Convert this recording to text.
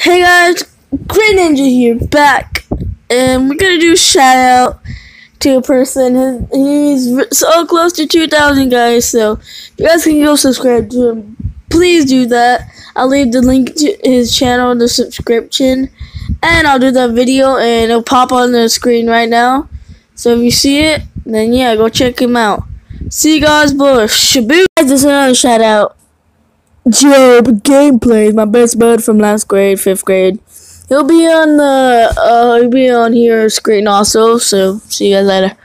Hey guys, Greninja here, back, and we're gonna do a shout out to a person. He's so close to 2,000 guys, so you guys can go subscribe to him, please do that. I'll leave the link to his channel in the subscription, and I'll do that video, and it'll pop on the screen right now. So if you see it, then yeah, go check him out. See you guys, Bush. Shaboo. This is another shout out. Job Gameplay, my best bud from last grade, fifth grade. He'll be on the uh he'll be on here screen also, so see you guys later.